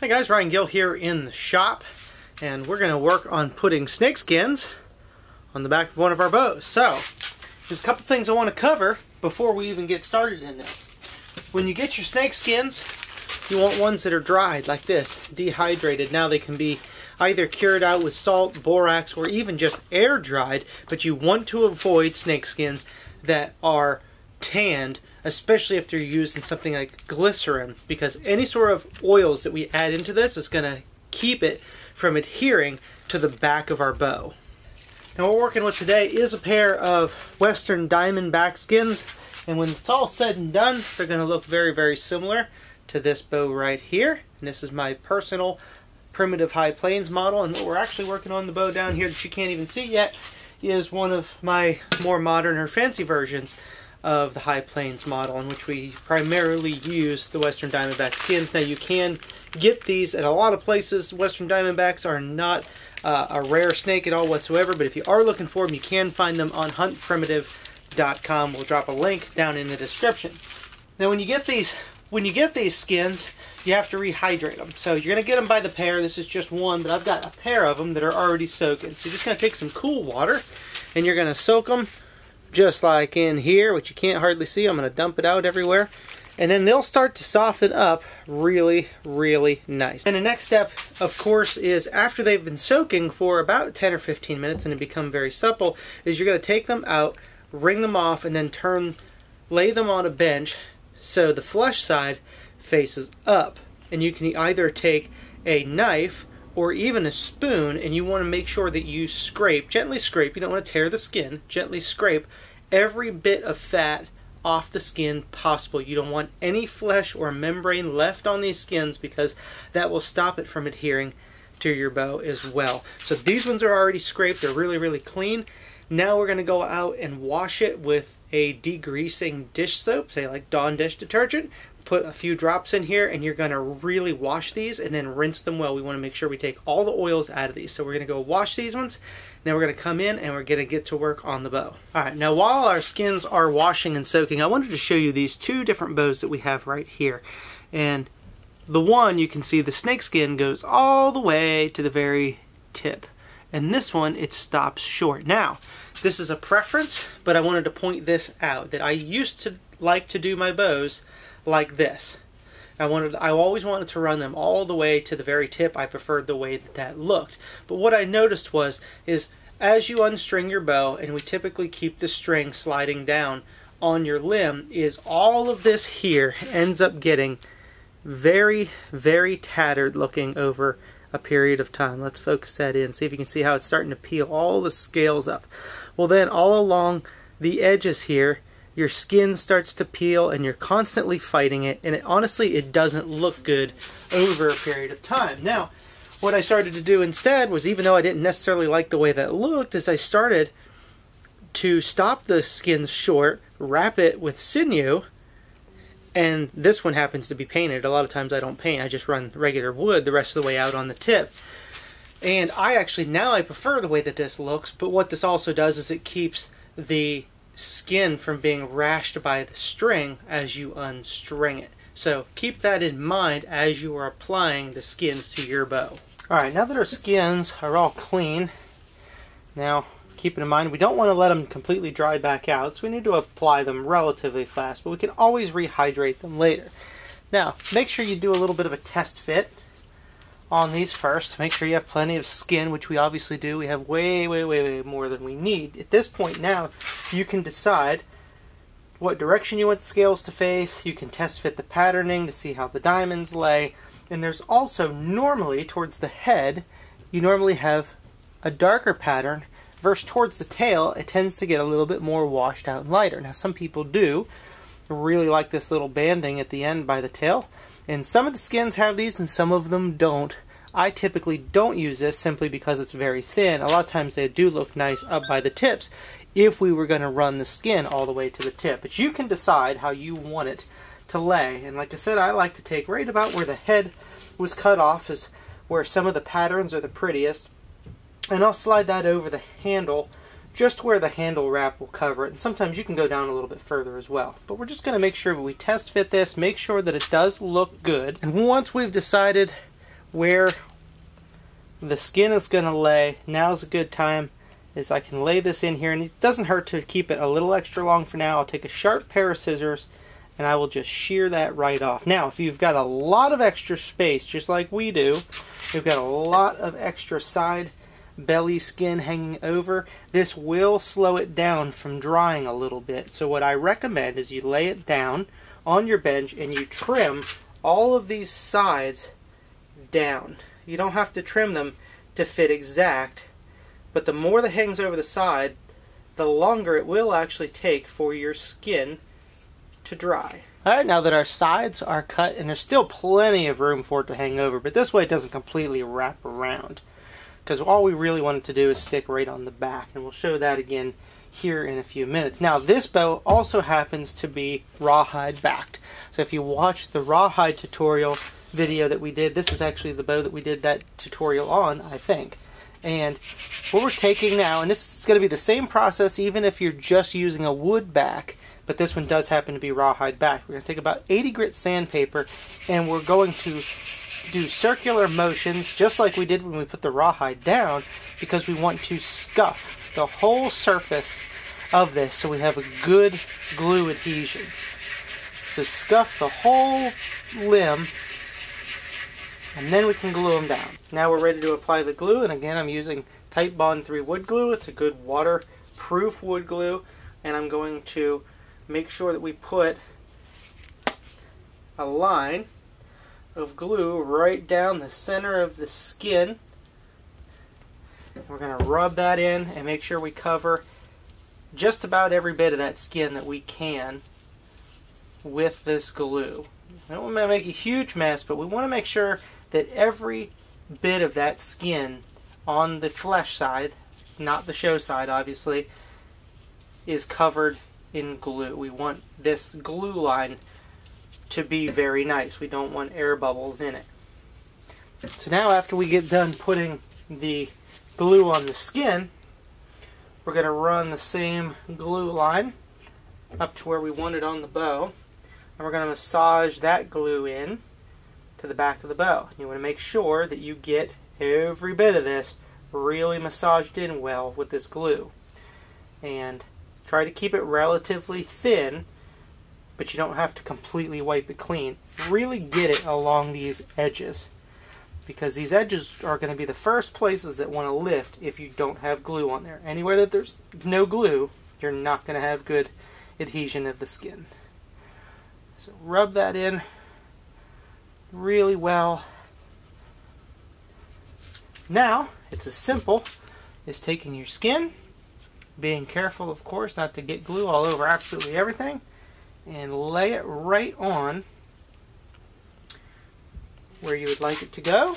Hi guys, Ryan Gill here in the shop and we're going to work on putting snake skins on the back of one of our bows. So, there's a couple things I want to cover before we even get started in this. When you get your snake skins, you want ones that are dried like this, dehydrated. Now they can be either cured out with salt, borax, or even just air dried, but you want to avoid snake skins that are tanned especially if they're used in something like glycerin, because any sort of oils that we add into this is going to keep it from adhering to the back of our bow. Now what we're working with today is a pair of Western Diamondback skins, and when it's all said and done, they're going to look very, very similar to this bow right here. And this is my personal primitive high plains model, and what we're actually working on the bow down here that you can't even see yet is one of my more modern or fancy versions of the High Plains model in which we primarily use the Western Diamondback skins. Now you can get these at a lot of places. Western Diamondbacks are not uh, a rare snake at all whatsoever, but if you are looking for them, you can find them on huntprimitive.com. We'll drop a link down in the description. Now when you get these when you get these skins, you have to rehydrate them. So you're going to get them by the pair. This is just one, but I've got a pair of them that are already soaking. So you're just going to take some cool water and you're going to soak them just like in here, which you can't hardly see. I'm going to dump it out everywhere. And then they'll start to soften up really, really nice. And the next step, of course, is after they've been soaking for about 10 or 15 minutes and they become very supple, is you're going to take them out, wring them off, and then turn, lay them on a bench so the flesh side faces up. And you can either take a knife or even a spoon and you want to make sure that you scrape, gently scrape, you don't want to tear the skin, gently scrape every bit of fat off the skin possible. You don't want any flesh or membrane left on these skins because that will stop it from adhering to your bow as well. So these ones are already scraped, they're really, really clean. Now we're going to go out and wash it with a degreasing dish soap, say like Dawn dish detergent put a few drops in here and you're going to really wash these and then rinse them well. We want to make sure we take all the oils out of these. So we're going to go wash these ones. Now we're going to come in and we're going to get to work on the bow. Alright, now while our skins are washing and soaking, I wanted to show you these two different bows that we have right here. And the one, you can see the snake skin goes all the way to the very tip. And this one, it stops short. Now, this is a preference, but I wanted to point this out, that I used to like to do my bows like this. I wanted I always wanted to run them all the way to the very tip. I preferred the way that that looked. But what I noticed was is as you unstring your bow and we typically keep the string sliding down on your limb is all of this here ends up getting very very tattered looking over a period of time. Let's focus that in. See if you can see how it's starting to peel all the scales up. Well then all along the edges here your skin starts to peel and you're constantly fighting it and it, honestly it doesn't look good over a period of time. Now what I started to do instead was even though I didn't necessarily like the way that looked is I started to stop the skin short, wrap it with sinew and this one happens to be painted. A lot of times I don't paint, I just run regular wood the rest of the way out on the tip. And I actually, now I prefer the way that this looks, but what this also does is it keeps the skin from being rashed by the string as you unstring it. So keep that in mind as you are applying the skins to your bow. Alright, now that our skins are all clean, now keeping in mind we don't want to let them completely dry back out, so we need to apply them relatively fast, but we can always rehydrate them later. Now, make sure you do a little bit of a test fit on these first. Make sure you have plenty of skin, which we obviously do. We have way, way, way, way more than we need. At this point now, you can decide what direction you want the scales to face. You can test fit the patterning to see how the diamonds lay. And there's also normally, towards the head, you normally have a darker pattern versus towards the tail, it tends to get a little bit more washed out and lighter. Now, some people do really like this little banding at the end by the tail. And some of the skins have these and some of them don't. I typically don't use this simply because it's very thin. A lot of times they do look nice up by the tips if we were going to run the skin all the way to the tip. But you can decide how you want it to lay. And like I said, I like to take right about where the head was cut off is where some of the patterns are the prettiest. And I'll slide that over the handle just where the handle wrap will cover it. And sometimes you can go down a little bit further as well. But we're just going to make sure we test fit this, make sure that it does look good. And once we've decided where the skin is going to lay. Now's a good time is I can lay this in here and it doesn't hurt to keep it a little extra long for now. I'll take a sharp pair of scissors and I will just shear that right off. Now if you've got a lot of extra space just like we do, we've got a lot of extra side belly skin hanging over, this will slow it down from drying a little bit. So what I recommend is you lay it down on your bench and you trim all of these sides down. You don't have to trim them to fit exact but the more that hangs over the side, the longer it will actually take for your skin to dry. Alright, now that our sides are cut, and there's still plenty of room for it to hang over, but this way it doesn't completely wrap around. Because all we really wanted to do is stick right on the back, and we'll show that again here in a few minutes. Now, this bow also happens to be rawhide backed. So if you watch the rawhide tutorial video that we did, this is actually the bow that we did that tutorial on, I think. And what we're taking now, and this is going to be the same process even if you're just using a wood back, but this one does happen to be rawhide back. We're going to take about 80 grit sandpaper and we're going to do circular motions just like we did when we put the rawhide down because we want to scuff the whole surface of this so we have a good glue adhesion. So scuff the whole limb and then we can glue them down. Now we're ready to apply the glue and again I'm using Titebond 3 wood glue. It's a good waterproof wood glue and I'm going to make sure that we put a line of glue right down the center of the skin. We're going to rub that in and make sure we cover just about every bit of that skin that we can with this glue. I don't want to make a huge mess, but we want to make sure that every bit of that skin on the flesh side, not the show side obviously, is covered in glue. We want this glue line to be very nice. We don't want air bubbles in it. So now after we get done putting the glue on the skin, we're going to run the same glue line up to where we want it on the bow. And we're going to massage that glue in to the back of the bow. You want to make sure that you get every bit of this really massaged in well with this glue. And try to keep it relatively thin, but you don't have to completely wipe it clean. Really get it along these edges because these edges are going to be the first places that want to lift if you don't have glue on there. Anywhere that there's no glue, you're not going to have good adhesion of the skin. So rub that in really well. Now, it's as simple as taking your skin, being careful, of course, not to get glue all over absolutely everything, and lay it right on where you would like it to go.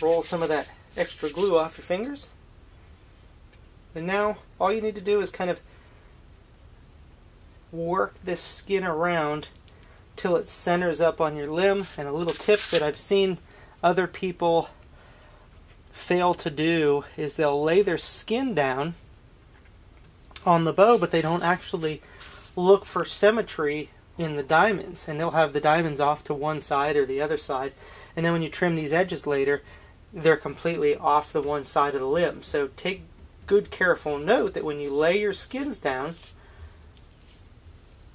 Roll some of that extra glue off your fingers. And now all you need to do is kind of work this skin around till it centers up on your limb. And a little tip that I've seen other people fail to do is they'll lay their skin down on the bow, but they don't actually look for symmetry in the diamonds. And they'll have the diamonds off to one side or the other side. And then when you trim these edges later, they're completely off the one side of the limb. So take good careful note that when you lay your skins down,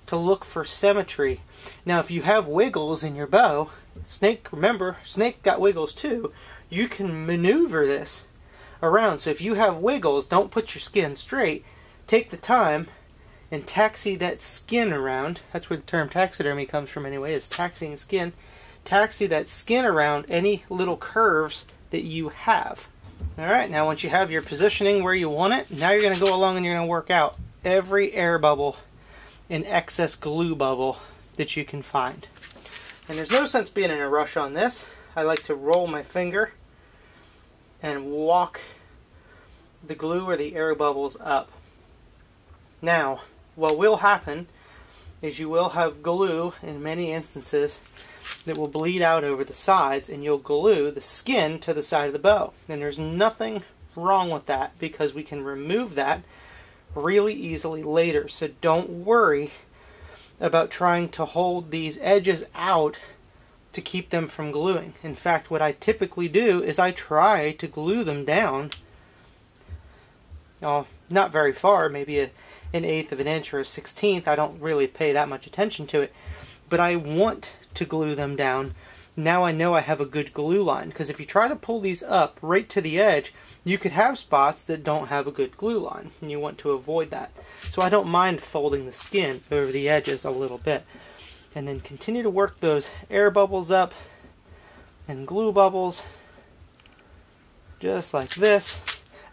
to look for symmetry now, if you have wiggles in your bow, snake, remember, snake got wiggles too, you can maneuver this around. So if you have wiggles, don't put your skin straight. Take the time and taxi that skin around. That's where the term taxidermy comes from anyway, is taxiing skin. Taxi that skin around any little curves that you have. Alright, now once you have your positioning where you want it, now you're going to go along and you're going to work out every air bubble and excess glue bubble that you can find. And there's no sense being in a rush on this. I like to roll my finger and walk the glue or the air bubbles up. Now, what will happen is you will have glue in many instances that will bleed out over the sides and you'll glue the skin to the side of the bow. And there's nothing wrong with that because we can remove that really easily later. So don't worry about trying to hold these edges out to keep them from gluing. In fact, what I typically do is I try to glue them down, oh, not very far, maybe a, an eighth of an inch or a sixteenth. I don't really pay that much attention to it, but I want to glue them down. Now I know I have a good glue line, because if you try to pull these up right to the edge, you could have spots that don't have a good glue line, and you want to avoid that. So I don't mind folding the skin over the edges a little bit and then continue to work those air bubbles up and glue bubbles just like this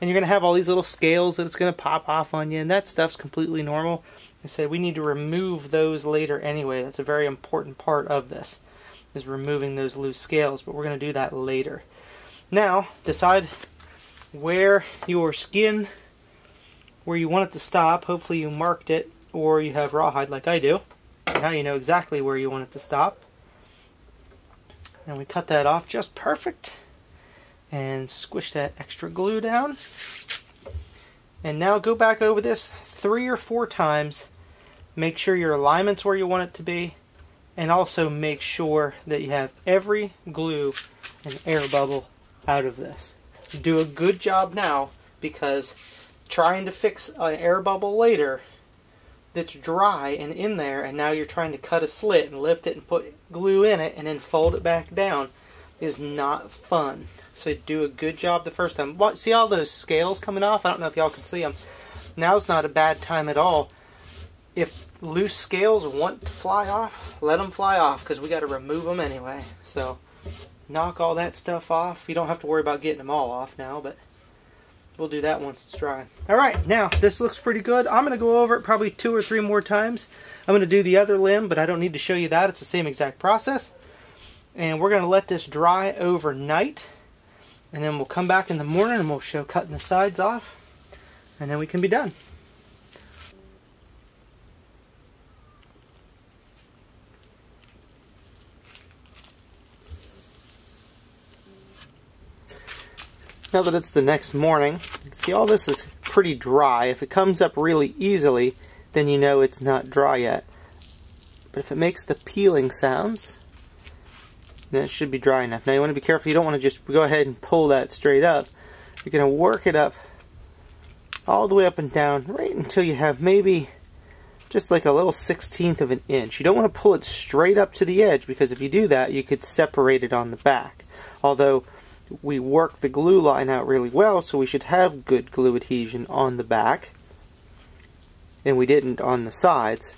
and you're going to have all these little scales that it's going to pop off on you and that stuff's completely normal. I said we need to remove those later anyway. That's a very important part of this is removing those loose scales but we're going to do that later. Now decide where your skin where you want it to stop. Hopefully you marked it or you have rawhide like I do. Now you know exactly where you want it to stop. And we cut that off just perfect. And squish that extra glue down. And now go back over this three or four times. Make sure your alignment's where you want it to be. And also make sure that you have every glue and air bubble out of this. Do a good job now because trying to fix an air bubble later that's dry and in there and now you're trying to cut a slit and lift it and put glue in it and then fold it back down is not fun. So do a good job the first time. What, see all those scales coming off? I don't know if y'all can see them. Now's not a bad time at all. If loose scales want to fly off, let them fly off because we got to remove them anyway. So knock all that stuff off. You don't have to worry about getting them all off now, but We'll do that once it's dry. Alright, now this looks pretty good. I'm going to go over it probably two or three more times. I'm going to do the other limb, but I don't need to show you that. It's the same exact process. And we're going to let this dry overnight. And then we'll come back in the morning and we'll show cutting the sides off. And then we can be done. Now that it's the next morning, you can see all this is pretty dry. If it comes up really easily, then you know it's not dry yet. But if it makes the peeling sounds, then it should be dry enough. Now you want to be careful, you don't want to just go ahead and pull that straight up. You're going to work it up all the way up and down right until you have maybe just like a little sixteenth of an inch. You don't want to pull it straight up to the edge because if you do that you could separate it on the back. Although we work the glue line out really well, so we should have good glue adhesion on the back. And we didn't on the sides.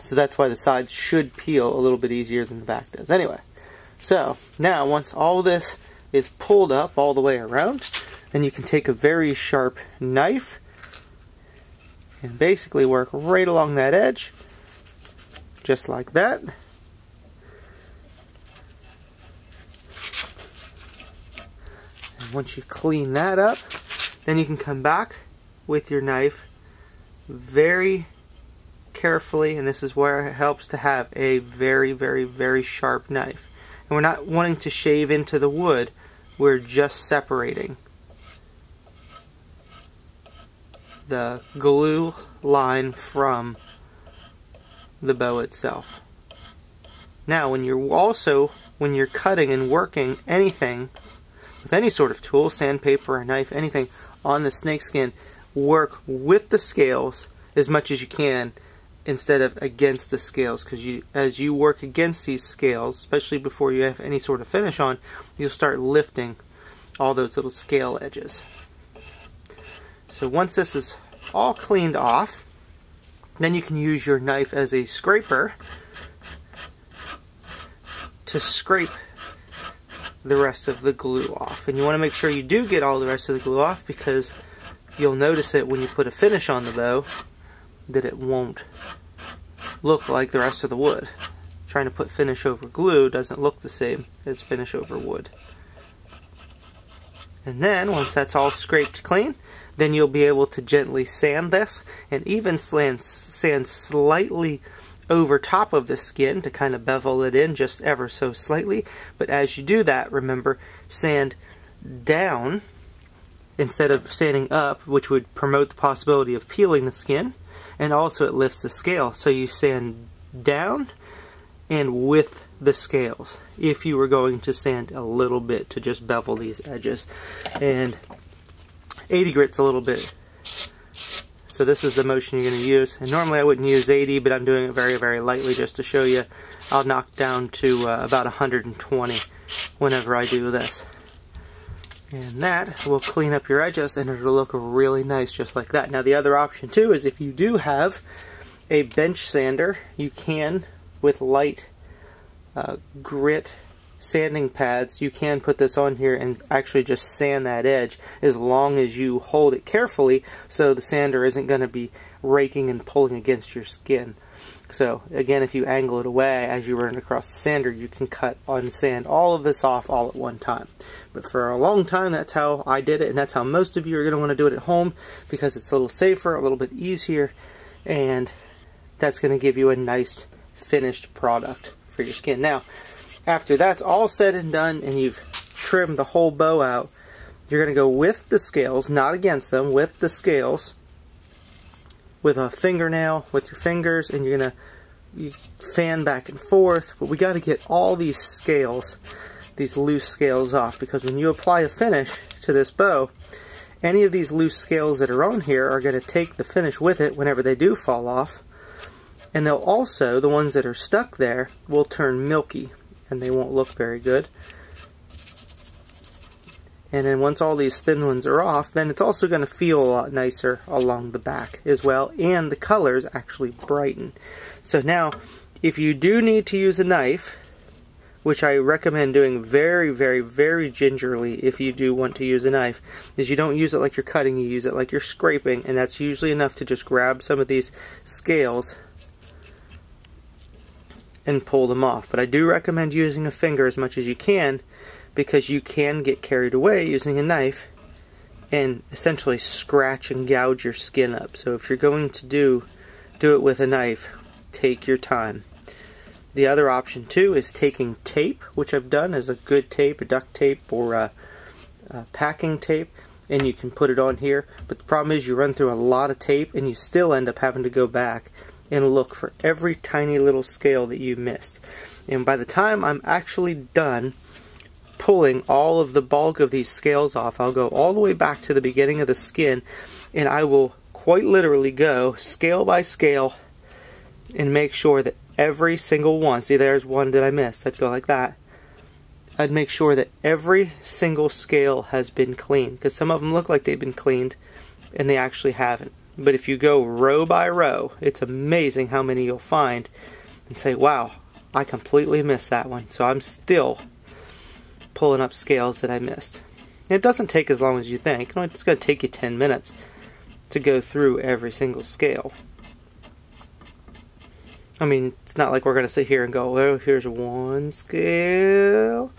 So that's why the sides should peel a little bit easier than the back does. Anyway, so now once all this is pulled up all the way around, then you can take a very sharp knife and basically work right along that edge, just like that. And once you clean that up, then you can come back with your knife very carefully, and this is where it helps to have a very, very, very sharp knife. And we're not wanting to shave into the wood, we're just separating the glue line from the bow itself. Now, when you're also, when you're cutting and working anything with any sort of tool, sandpaper, a knife, anything, on the snakeskin, work with the scales as much as you can instead of against the scales because you as you work against these scales especially before you have any sort of finish on you'll start lifting all those little scale edges so once this is all cleaned off then you can use your knife as a scraper to scrape the rest of the glue off. And you want to make sure you do get all the rest of the glue off because you'll notice it when you put a finish on the bow that it won't look like the rest of the wood. Trying to put finish over glue doesn't look the same as finish over wood. And then, once that's all scraped clean, then you'll be able to gently sand this and even sand, sand slightly over top of the skin to kind of bevel it in just ever so slightly. But as you do that, remember, sand down instead of sanding up, which would promote the possibility of peeling the skin, and also it lifts the scale. So you sand down and with the scales if you were going to sand a little bit to just bevel these edges. And 80 grit's a little bit so this is the motion you're going to use. And normally I wouldn't use 80, but I'm doing it very, very lightly just to show you. I'll knock down to uh, about 120 whenever I do this. And that will clean up your edges and it'll look really nice just like that. Now the other option too is if you do have a bench sander, you can, with light uh, grit sanding pads, you can put this on here and actually just sand that edge as long as you hold it carefully so the sander isn't going to be raking and pulling against your skin. So again, if you angle it away as you run across the sander, you can cut and sand all of this off all at one time. But for a long time, that's how I did it, and that's how most of you are going to want to do it at home because it's a little safer, a little bit easier, and that's going to give you a nice finished product for your skin. Now, after that's all said and done and you've trimmed the whole bow out, you're going to go with the scales, not against them, with the scales, with a fingernail, with your fingers, and you're going to you fan back and forth. But we got to get all these scales, these loose scales off, because when you apply a finish to this bow, any of these loose scales that are on here are going to take the finish with it whenever they do fall off. And they'll also, the ones that are stuck there, will turn milky and they won't look very good. And then once all these thin ones are off, then it's also going to feel a lot nicer along the back as well, and the colors actually brighten. So now, if you do need to use a knife, which I recommend doing very, very, very gingerly if you do want to use a knife, is you don't use it like you're cutting, you use it like you're scraping, and that's usually enough to just grab some of these scales and pull them off. But I do recommend using a finger as much as you can because you can get carried away using a knife and essentially scratch and gouge your skin up. So if you're going to do do it with a knife, take your time. The other option too is taking tape, which I've done as a good tape, a duct tape or a, a packing tape, and you can put it on here. But the problem is you run through a lot of tape and you still end up having to go back and look for every tiny little scale that you missed. And by the time I'm actually done pulling all of the bulk of these scales off, I'll go all the way back to the beginning of the skin and I will quite literally go scale by scale and make sure that every single one, see there's one that I missed, I'd go like that. I'd make sure that every single scale has been cleaned because some of them look like they've been cleaned and they actually haven't. But if you go row by row, it's amazing how many you'll find and say, wow, I completely missed that one. So I'm still pulling up scales that I missed. It doesn't take as long as you think. It's going to take you 10 minutes to go through every single scale. I mean, it's not like we're going to sit here and go, oh, here's one scale.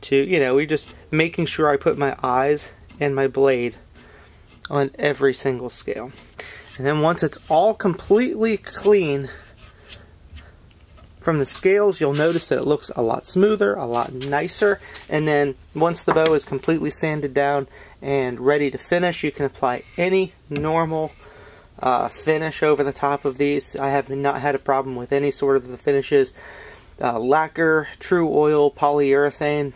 Two, you know, we're just making sure I put my eyes and my blade on every single scale. And then once it's all completely clean from the scales, you'll notice that it looks a lot smoother, a lot nicer. And then once the bow is completely sanded down and ready to finish, you can apply any normal uh, finish over the top of these. I have not had a problem with any sort of the finishes. Uh, lacquer, Tru-Oil, polyurethane,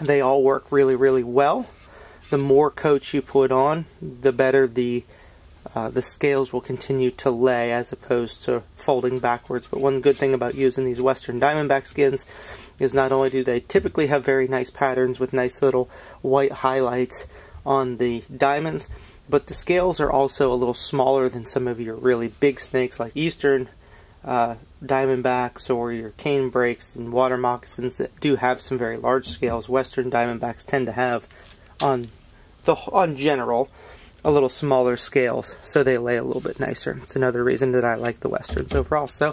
they all work really, really well the more coats you put on, the better the uh, the scales will continue to lay as opposed to folding backwards. But one good thing about using these Western Diamondback skins is not only do they typically have very nice patterns with nice little white highlights on the diamonds, but the scales are also a little smaller than some of your really big snakes like Eastern uh, Diamondbacks or your canebrakes and water moccasins that do have some very large scales. Western Diamondbacks tend to have on the on general a little smaller scales so they lay a little bit nicer. It's another reason that I like the westerns overall. So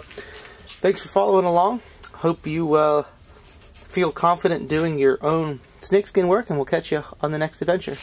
thanks for following along. Hope you uh, feel confident doing your own snakeskin work and we'll catch you on the next adventure.